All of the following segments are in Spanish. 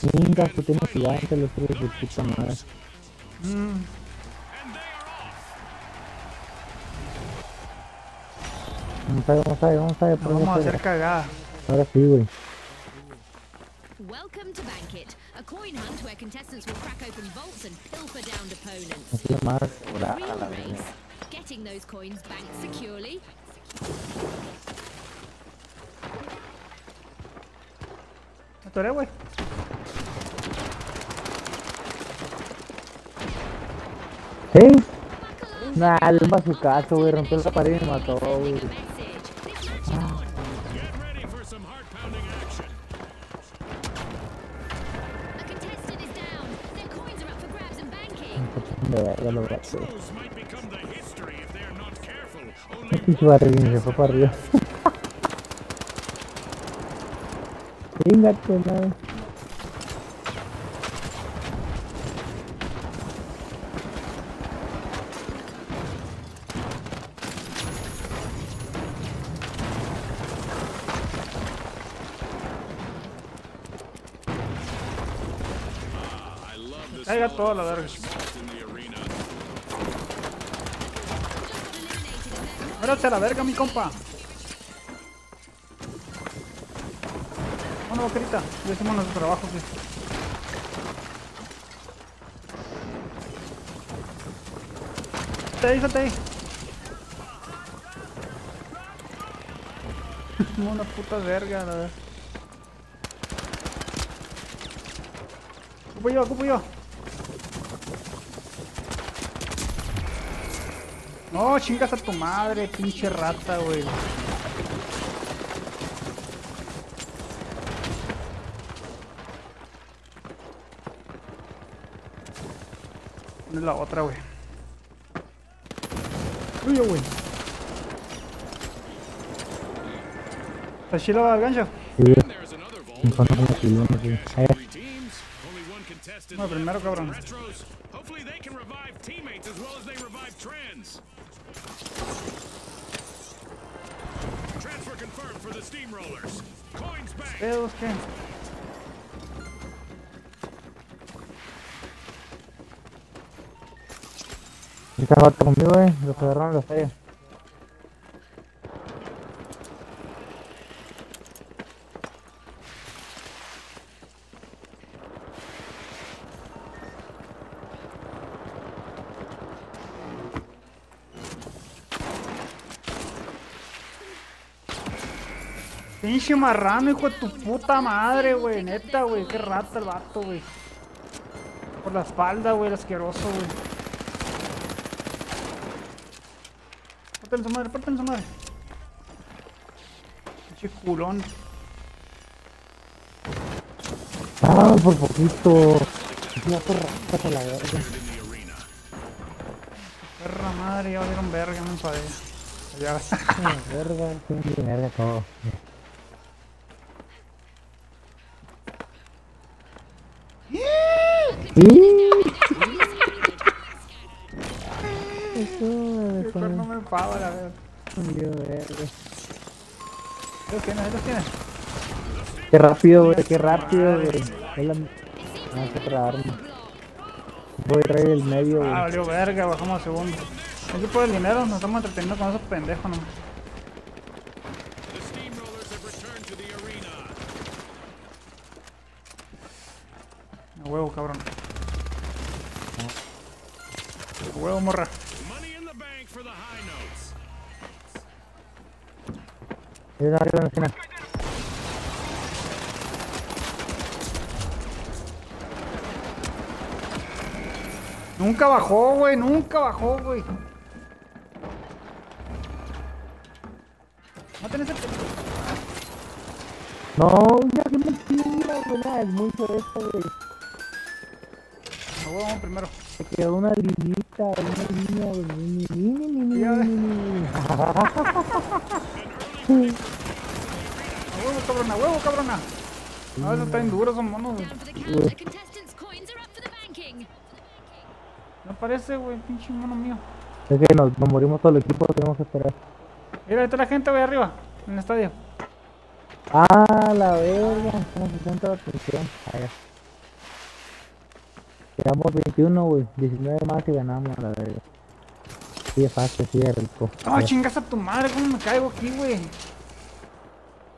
Chingas, tú tienes gigante, los tres de puta madre. Mm, Vamos a ver, vamos a ver, vamos a ver. vamos a hacer cagada. Ahora sí, güey. Welcome to Bankit, a coin hunt where contestants will crack open vaults and pilfer down opponents. Es más. Hola, la getting those coins banked securely. Atoré, güey. ¿Sí? Nah, el bazucazo, güey. Rompió la pared y me mató, güey. a message. This match is on. Get ready for some heart-pounding action. A contestant is down. Their coins are up for grabs and banking. De verga, lo gato. Those might become the history if they're not careful. Only Pinche barril se fue para arriba. Chingate, madre. I love the Caiga smell toda of la verga. Espérate a la verga, mi compa. Bueno, vaquerita, ya hicimos nuestro trabajo, sí. Salte ahí, salte ahí. Una puta verga, la verdad. Ocupo yo, ocupo yo. No, chingas a tu madre, pinche rata, güey. ¿Dónde es la otra, güey? Tuyo, güey. ¿Está chila el gancho? Sí. Me como güey. Ahí. Three teams, only one contestant. No, primero, cabrón. They revive trans. Transfer confirmed for the steamrollers. Coins back. ¿Pedos qué? Está vato conmigo, güey. Los agarraron los feria. Pinche marrano, hijo de tu puta madre, güey. Neta, güey. Qué rata el vato, güey. Por la espalda, güey. El asqueroso, güey. Pártale su madre, pártale su madre. Pinche culón. Ah, por poquito. Ya por rata la verga. Perra madre, ya dieron verga, no me enfadé. Ya. Verga, verga todo. Eso, Mejor no me enfado, la verdad. Los tienes, ahí los tienes. Qué rápido, güey, qué rápido, güey. Es. Ah, qué arma. Voy a traer el medio, Ah, güey. valió verga, bajamos a segundo. Aquí por el dinero, nos estamos entreteniendo con esos pendejos nomás. Huevo, cabrón. A huevo, morra. Money in the bank for the high notes. Ahí está arriba en la esquina. Nunca bajó, güey, nunca bajó, güey. No tenés el... No, ya qué mentira, güey. Es mucho esto, güey. Huevo, vamos primero. Se quedó una linita, una línea, güey. Ni, ni, ni, ni, ni, Ya, ni, ni, ni. A huevo, cabrona, a huevo, cabrona. No, esos están duros, son monos. A. No parece, güey, pinche mono mío. Es que nos, nos morimos todo el equipo, tenemos que esperar. Mira, ahí está la gente, güey, arriba, en el estadio. Ah, la verga. Estamos centro de atención. Ahí Quedamos 21, güey. 19 más y ganamos a la verga. Sí, es fácil, sí, es rico. Ah, chingas a tu madre, cómo me caigo aquí, güey.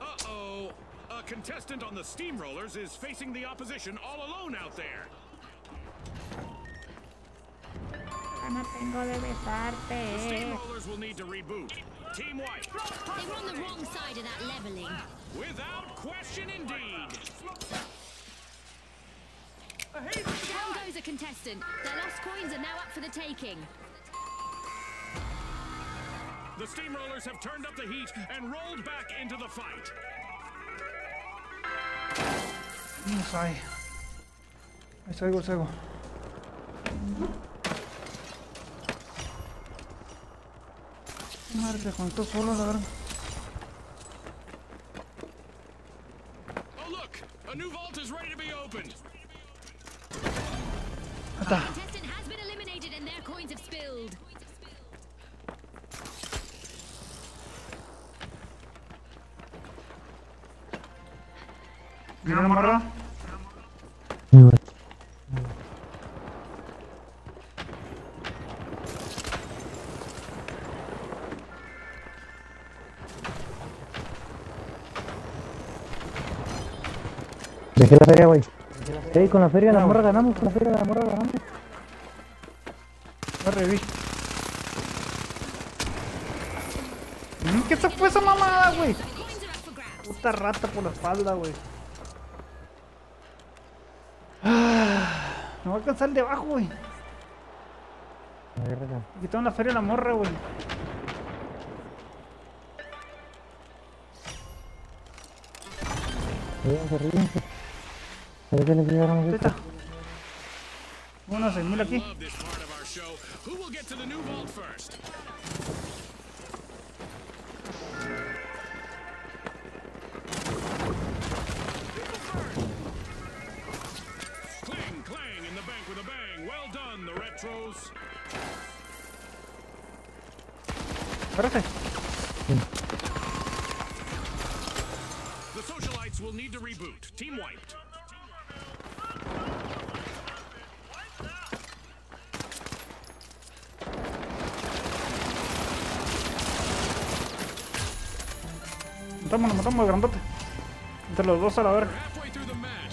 Uh-oh. A contestant on the Steamrollers is facing the opposition all alone out there. No tengo de The besarte. Steamrollers will need to reboot. Team White, They were on the wrong side of that leveling. without question indeed. A contestant. Their lost coins are now up for the taking. The Steamrollers have turned up the heat and rolled back into the fight. Vamos ahí. Ahí salgo, salgo. Madre, se conectó solo, la verdad. Mira la morra. Dejé la feria, güey. Ey, con la feria de la morra ganamos, con la feria de la morra ganamos. La reví. ¿Qué se fue esa mamada, güey? Puta rata por la espalda, güey. Me voy a alcanzar el de abajo, güey. Quitaron la feria a la morra, güey. Ríense, ríense. A llegaron Ahí esto. está. Unos 6000 aquí. Espérate. The socialites will need to reboot. Team wiped. Matamos, matamos grandote. Entre los dos a la verga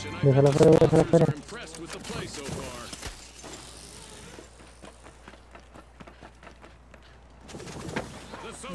and I Deja la bet feria, the deja la Steamrollers feria. are impressed with the play so far. The Tengo 10,000. socialites have returned to the arena. Deja la feria para ganar, la verga. A new vault. Our contestants better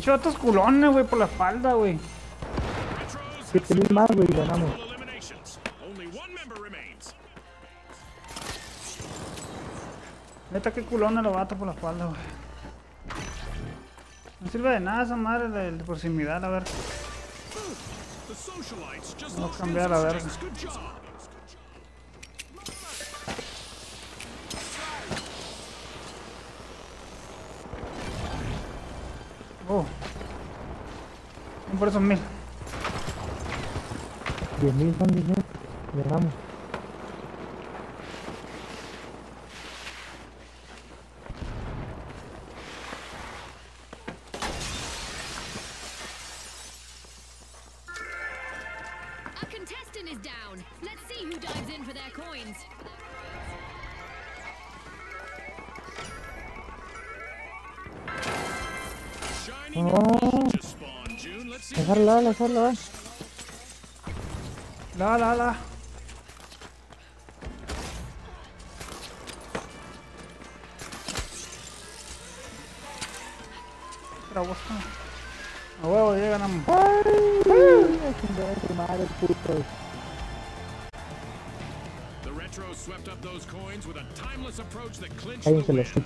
Pinche vatos culones, güey, por la espalda, güey. retros Siete mil más, güey, ganamos. Neta, qué culones los vatos por la espalda, güey. No sirve de nada esa madre de, de proximidad, a ver. The socialites just Vamos a cambiar a ver. Por esos mil. 10 mil son 10 mil. Ganamos. A Dejarla, dejarla. La, la, la. Vos, A huevo, ya ganamos. Ay, chingada su madre, puto. The retros swept up those coins with a timeless approach that clinched the win.